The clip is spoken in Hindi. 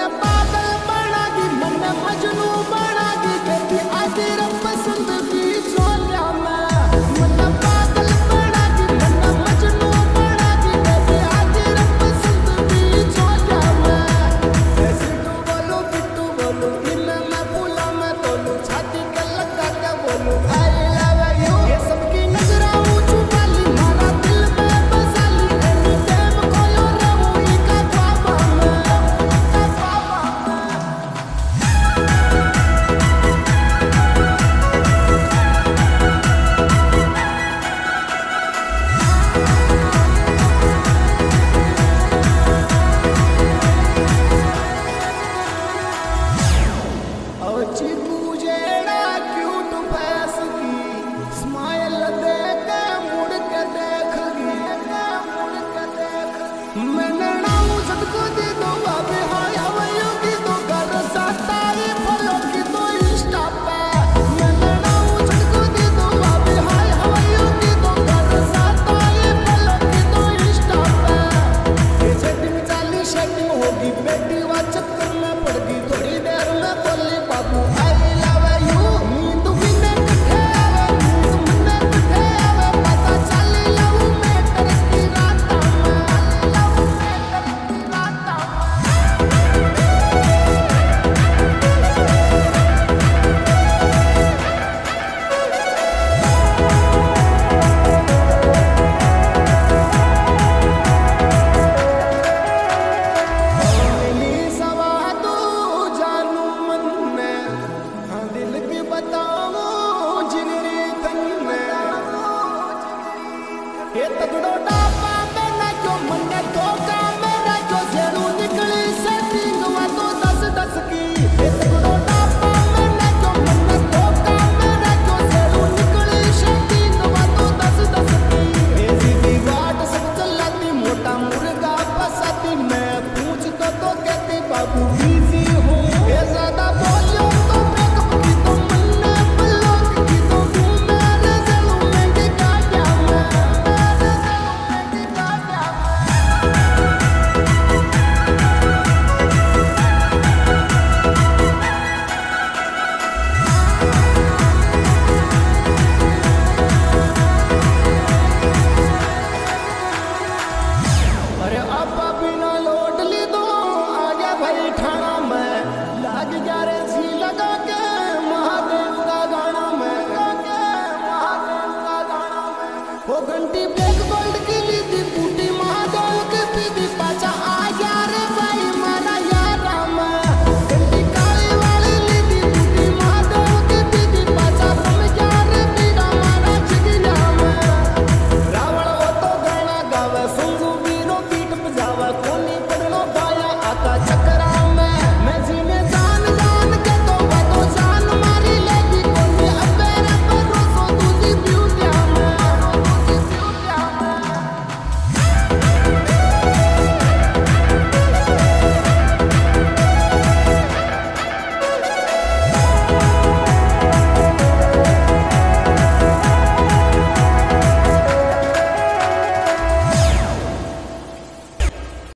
मन पागल बना दी मन Majnu. Lord, do. We'll I got good.